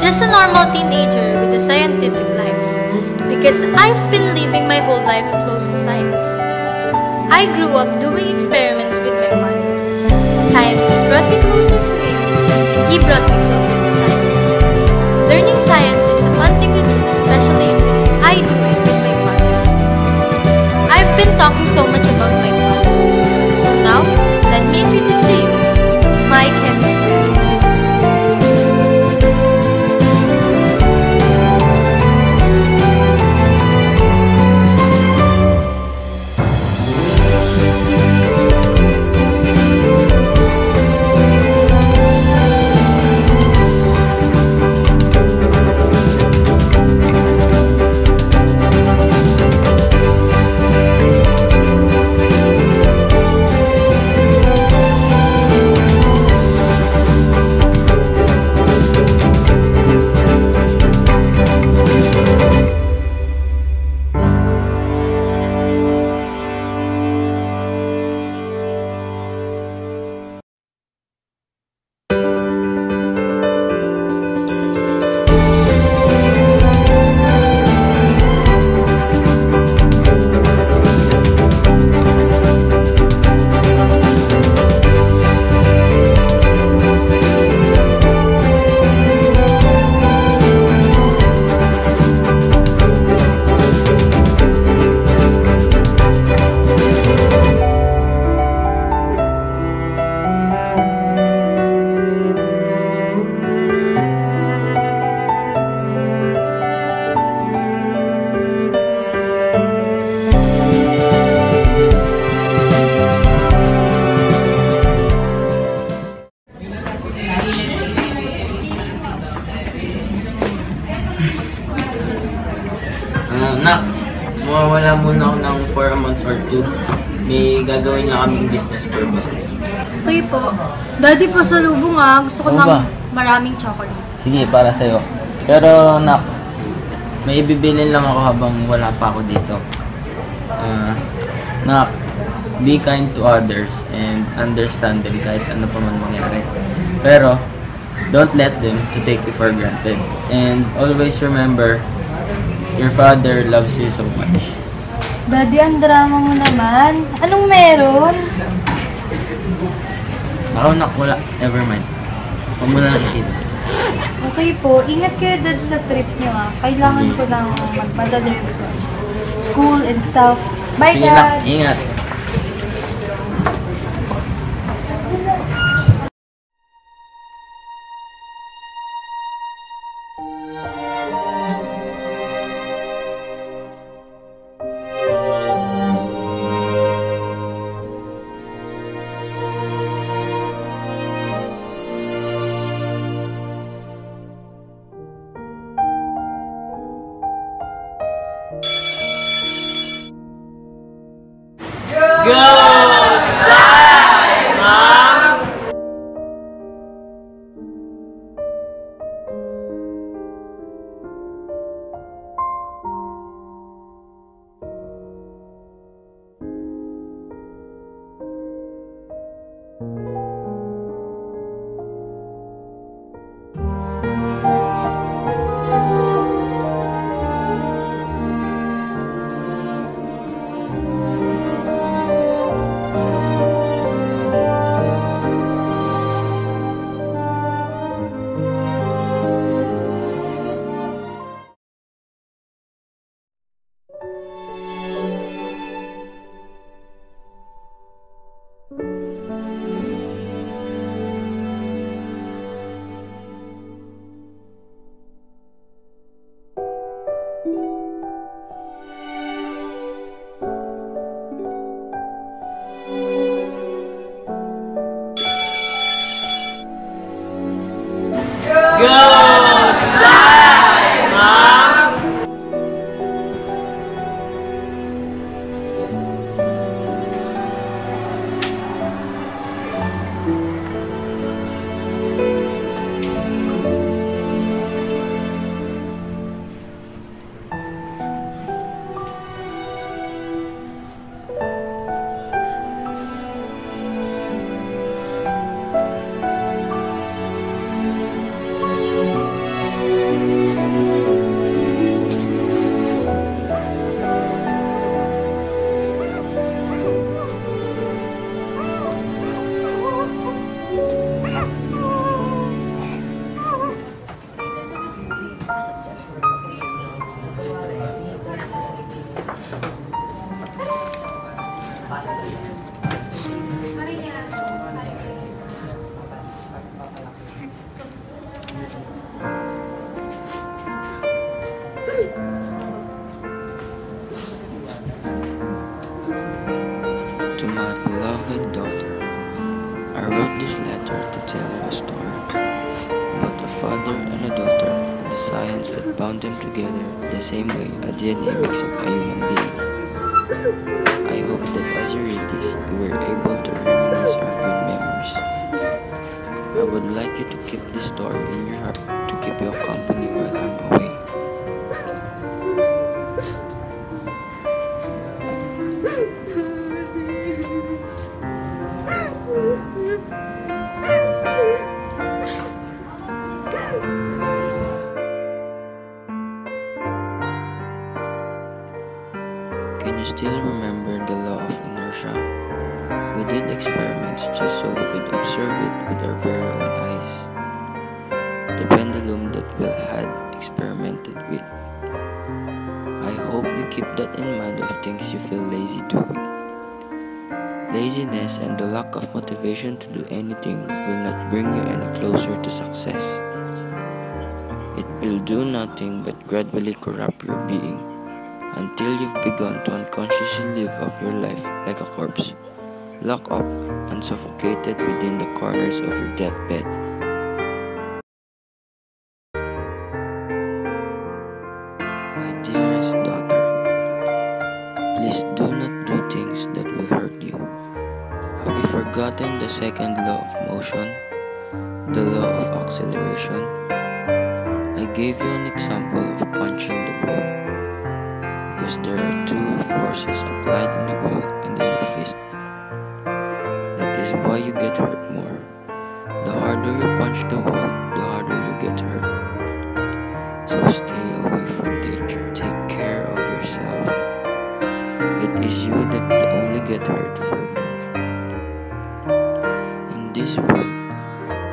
just a normal teenager with a scientific life because I've been living my whole life close to science. I grew up doing experiments with my father. Science has brought me closer to him, and he brought me closer to science. Learning science is a fun thing to do, especially if I do it with my father. I've been talking so much mawawala muna ako ng for a month or two. May gagawin lang kaming business purposes. Okay po. Daddy, pasalubong ah. Gusto ko Ano ng ba? maraming chocolate. Sige, para sa'yo. Pero, nak, may ibibilin lang ako habang wala pa ako dito. Ah, nak, be kind to others and understand them kahit ano pa man mangyari. Pero, don't let them to take you for granted. And always remember, your father loves you so much. Daddy, ang drama mo naman. Anong meron? Ako, nak, wala. Never mind. Huwag mo na lang isipin. Okay po. Ingat kayo dad sa trip niyo ah. Kailangan ko lang magpadali school and stuff. Bye, Sige, Dad! nak. Ingat. go! The same way a DNA makes up a human being. I hope that as you read this, you were able to reminisce our good memories. I would like you to keep this story in your heart to keep you company while still remember the law of inertia? We did experiments just so we could observe it with our very own eyes. The pendulum that Will had experimented with. I hope you keep that in mind of things you feel lazy doing. Laziness and the lack of motivation to do anything will not bring you any closer to success. It will do nothing but gradually corrupt your being until you've begun to unconsciously live up your life like a corpse, locked up and suffocated within the corners of your deathbed. My dearest daughter, please do not do things that will hurt you. Have you forgotten the second law of motion, the law of acceleration? I gave you an example of punching the ball because there are two forces applied in the ball and in your fist. That is why you get hurt more. The harder you punch the ball, the harder you get hurt. So stay away from danger. Take care of yourself. It is you that will only get hurt further. In this world,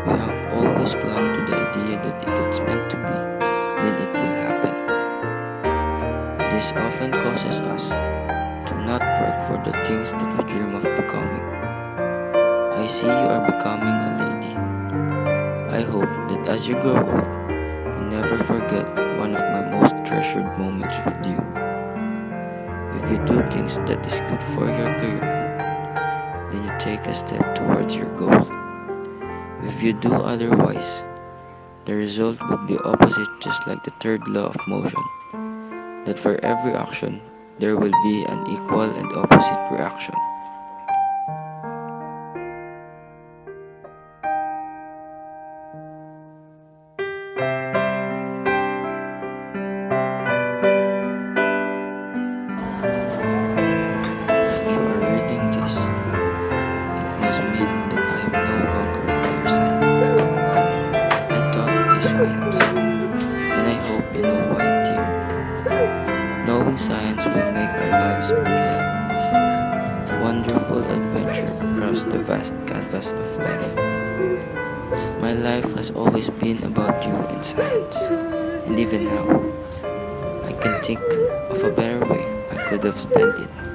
we have always clung to the idea that if it's meant to be, This often causes us to not work for the things that we dream of becoming. I see you are becoming a lady. I hope that as you grow up, you never forget one of my most treasured moments with you. If you do things that is good for your career, then you take a step towards your goal. If you do otherwise, the result would be opposite just like the third law of motion that for every action there will be an equal and opposite reaction. The canvas of life. My life has always been about you and science, and even now, I can think of a better way I could have spent it.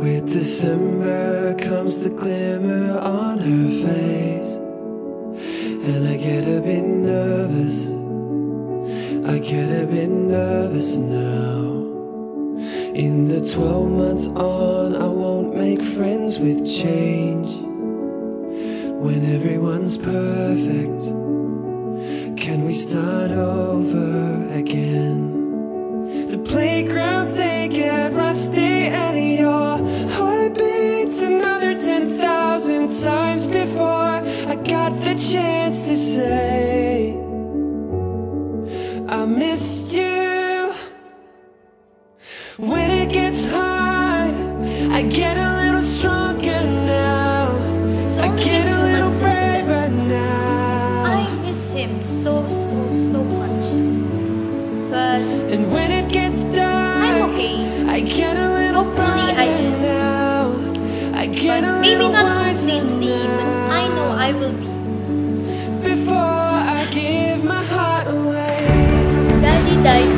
December comes the glimmer on her face, and I get a bit nervous. I get a bit nervous now. In the 12 months on, I won't make friends with change. When everyone's perfect, can we start over again? I get a little he now. I miss him so, so, so much. But and when it gets dark, I'm okay. I get a little Hopefully I am. Now. I get but maybe not completely, but I know I will be. Before I give my heart away. Daddy died